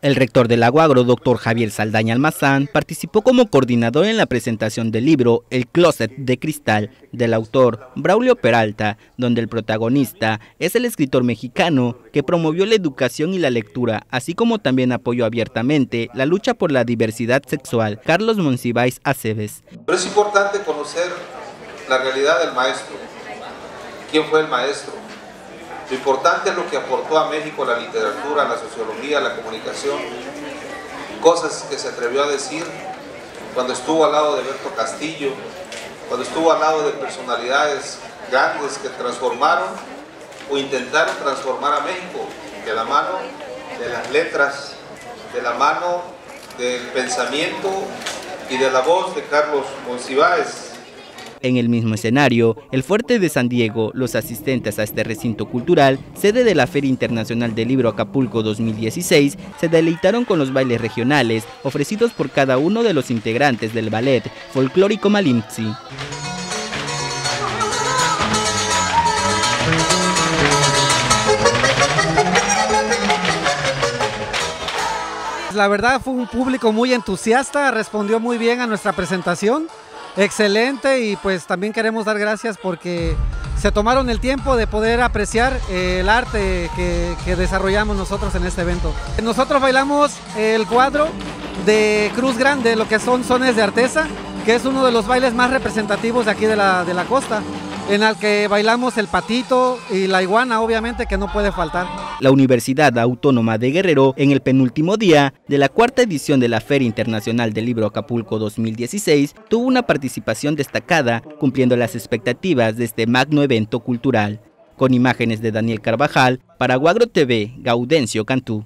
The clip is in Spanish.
El rector del Aguagro, doctor Javier Saldaña Almazán, participó como coordinador en la presentación del libro El Closet de Cristal, del autor Braulio Peralta, donde el protagonista es el escritor mexicano que promovió la educación y la lectura, así como también apoyó abiertamente la lucha por la diversidad sexual, Carlos Monsiváis Aceves. Pero es importante conocer la realidad del maestro. ¿Quién fue el maestro? Lo importante es lo que aportó a México la literatura, la sociología, la comunicación, cosas que se atrevió a decir cuando estuvo al lado de Berto Castillo, cuando estuvo al lado de personalidades grandes que transformaron o intentaron transformar a México de la mano de las letras, de la mano del pensamiento y de la voz de Carlos Monsiváis, en el mismo escenario, el Fuerte de San Diego, los asistentes a este recinto cultural, sede de la Feria Internacional del Libro Acapulco 2016, se deleitaron con los bailes regionales ofrecidos por cada uno de los integrantes del ballet folclórico Malimtsi. La verdad fue un público muy entusiasta, respondió muy bien a nuestra presentación excelente y pues también queremos dar gracias porque se tomaron el tiempo de poder apreciar el arte que, que, desarrollamos nosotros en este evento. Nosotros bailamos el cuadro de Cruz Grande, lo que son sones de artesa, que es uno de los bailes más representativos de aquí de la, de la costa en el que bailamos el patito y la iguana, obviamente, que no puede faltar. La Universidad Autónoma de Guerrero, en el penúltimo día de la cuarta edición de la Feria Internacional del Libro Acapulco 2016, tuvo una participación destacada, cumpliendo las expectativas de este magno evento cultural. Con imágenes de Daniel Carvajal, para Guagro TV, Gaudencio Cantú.